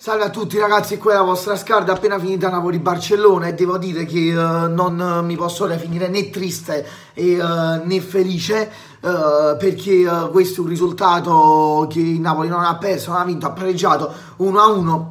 Salve a tutti ragazzi, qui è la vostra scarda appena finita Napoli-Barcellona e devo dire che uh, non mi posso definire né triste e, uh, né felice uh, perché questo è un risultato che il Napoli non ha perso, non ha vinto, ha pareggiato 1-1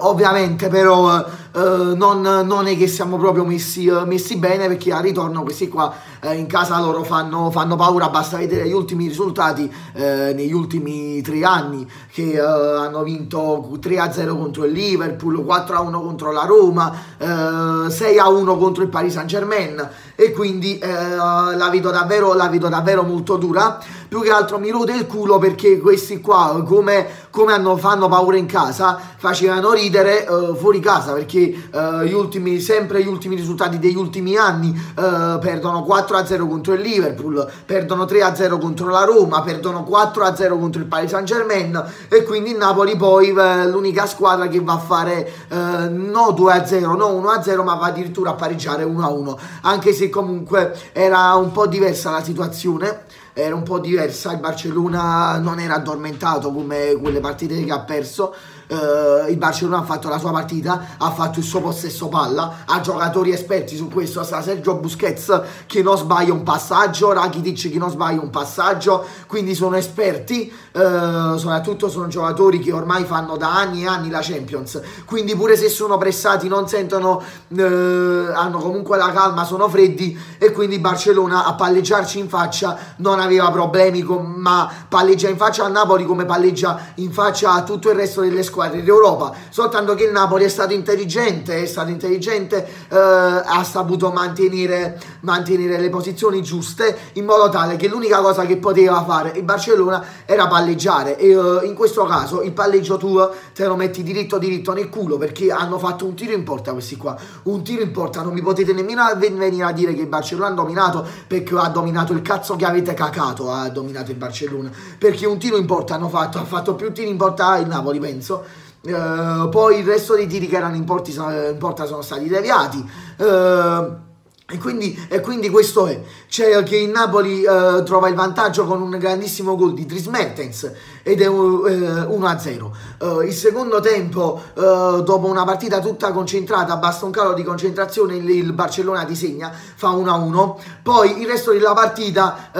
ovviamente però non, non, è che siamo proprio messi, messi, bene perché al ritorno questi qua in casa loro fanno, fanno, paura, basta vedere gli ultimi risultati negli ultimi tre anni che hanno vinto 3-0 0 contro il Liverpool, 4 a 1 contro la Roma, eh, 6 a 1 contro il Paris Saint Germain e quindi eh, la, vedo davvero, la vedo davvero molto dura. Più che altro mi rode il culo perché questi qua, come, come hanno, fanno paura in casa, facevano ridere eh, fuori casa perché eh, gli ultimi, sempre gli ultimi risultati degli ultimi anni eh, perdono 4 a 0 contro il Liverpool, perdono 3 a 0 contro la Roma, perdono 4 a 0 contro il Paris Saint Germain e quindi il Napoli poi eh, l'unica squadra che va a fare no 2-0, no 1-0, ma va addirittura a pareggiare 1-1, anche se comunque era un po' diversa la situazione era un po' diversa, il Barcellona non era addormentato come quelle partite che ha perso, Uh, il Barcellona ha fatto la sua partita, ha fatto il suo possesso palla, ha giocatori esperti su questo, sta Sergio Busquets che non sbaglia un passaggio, Rakitic che non sbaglia un passaggio, quindi sono esperti, uh, soprattutto sono giocatori che ormai fanno da anni e anni la Champions, quindi pure se sono pressati non sentono, uh, hanno comunque la calma, sono freddi e quindi Barcellona a palleggiarci in faccia non aveva problemi, con, ma palleggia in faccia a Napoli come palleggia in faccia a tutto il resto delle squadre d'Europa, soltanto che il Napoli è stato intelligente, è stato intelligente, eh, ha saputo mantenere, mantenere, le posizioni giuste in modo tale che l'unica cosa che poteva fare il Barcellona era palleggiare. E eh, in questo caso il palleggio tuo te lo metti diritto diritto nel culo perché hanno fatto un tiro in porta questi qua, un tiro in porta, non mi potete nemmeno venire a dire che il Barcellona ha dominato perché ha dominato il cazzo che avete cacato, ha dominato il Barcellona, perché un tiro in porta hanno fatto, ha fatto più tiri in porta il Napoli penso Uh, poi il resto dei tiri che erano in, porti, in porta sono stati deviati. Uh, e quindi, e quindi, questo è. C'è che il Napoli uh, trova il vantaggio con un grandissimo gol di Dries Mertens ed è 1-0. il secondo tempo, dopo una partita tutta concentrata, basta un calo di concentrazione, il, il Barcellona disegna, fa 1-1. Poi il resto della partita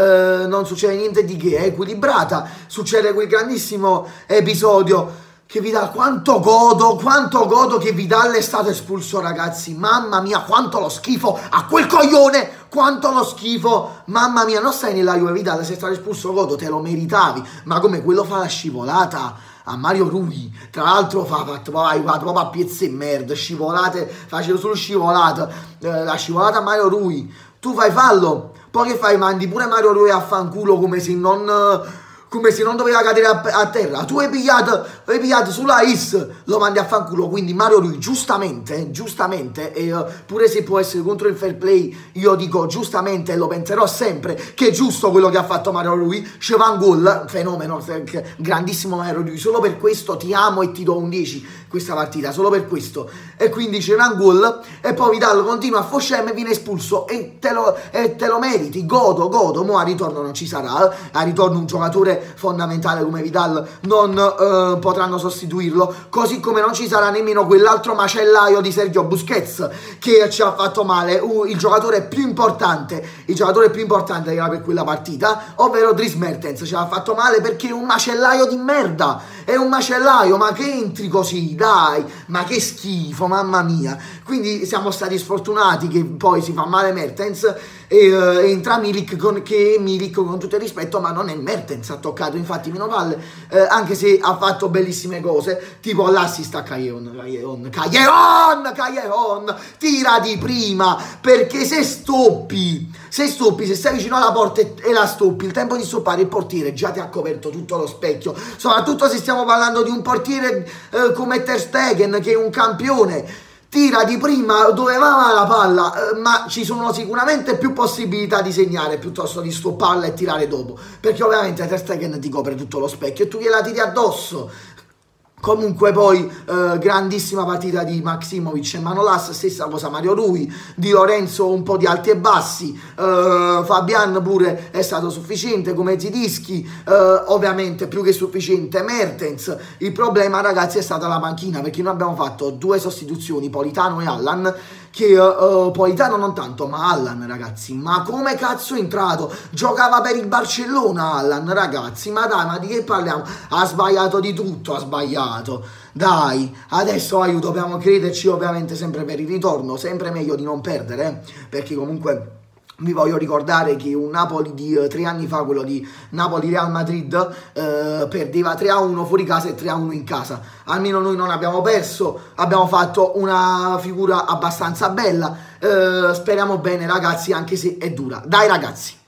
non succede niente di che, è equilibrata. Succede quel grandissimo episodio che Vidal, quanto godo, quanto godo che Vidal è stato espulso ragazzi, mamma mia quanto lo schifo a quel coglione, quanto lo schifo, mamma mia non stai nella Juve Vidal, sei stato espulso godo, te lo meritavi, ma come quello fa la scivolata a Mario Rui, tra l'altro fa fatto proprio a piezze e merda, scivolate, facevo solo scivolata, eh, la scivolata a Mario Rui, tu fai fallo, poi che fai, mandi pure Mario Rui a fanculo come se non come se non doveva cadere a, a terra. Tu hai pigliato, hai pigliato sulla is, lo mandi a fanculo. Quindi Mario lui giustamente, giustamente, e uh, pure se può essere contro il fair play, io dico giustamente, lo penserò sempre, che è giusto quello che ha fatto Mario lui. C'è Van Gol, fenomeno, grandissimo Mario lui. Solo per questo ti amo e ti do un 10 questa partita, solo per questo. E quindi c'è un gol e poi Vidal continua a Foscem e viene espulso e te, lo, e te lo meriti, godo, godo, mo a ritorno non ci sarà, a ritorno un giocatore fondamentale come Vidal non eh, potranno sostituirlo, così come non ci sarà nemmeno quell'altro macellaio di Sergio Busquets che ci ha fatto male, uh, il giocatore più importante, il giocatore più importante che era per quella partita, ovvero Dries Mertens, ci ha fatto male perché è un macellaio di merda, è un macellaio, ma che entri così, dai, ma che schifo, mamma mia. Quindi siamo stati sfortunati che poi si fa male Mertens e uh, entra Milik con, che Milik con tutto il rispetto, ma non è Mertens ha toccato, infatti meno palle, eh, anche se ha fatto bellissime cose, tipo l'assist a Calleon, Calleon, Calleon, Calleon, tira di prima, perché se stoppi, se stoppi, se stai vicino alla porta e, e la stoppi, il tempo di stoppare il portiere già ti ha coperto tutto lo specchio, soprattutto se stiamo parlando di un portiere eh, come Ter Stegen che è un campione tira di prima dove va la palla, eh, ma ci sono sicuramente più possibilità di segnare piuttosto di stopparla e tirare dopo, perché ovviamente Ter Stegen ti copre tutto lo specchio e tu gliela tiri addosso. Comunque poi eh, grandissima partita di Maximovic e Manolas, stessa cosa Mario Rui, di Lorenzo un po' di alti e bassi, eh, Fabian pure è stato sufficiente come Zidischi, eh, ovviamente più che sufficiente Mertens, il problema ragazzi è stata la panchina perché noi abbiamo fatto due sostituzioni, Politano e Allan, che uh, Politano non tanto, ma Allan ragazzi, ma come cazzo è entrato? Giocava per il Barcellona Allan ragazzi, ma dai, ma di che parliamo? Ha sbagliato di tutto, ha sbagliato. Dai, adesso aiuto, dobbiamo crederci ovviamente sempre per il ritorno, sempre meglio di non perdere, eh? perché comunque vi voglio ricordare che un Napoli di uh, tre anni fa, quello di Napoli-Real Madrid, uh, perdeva 3-1 fuori casa e 3-1 in casa. Almeno noi non abbiamo perso, abbiamo fatto una figura abbastanza bella. Uh, speriamo bene ragazzi, anche se è dura. Dai ragazzi!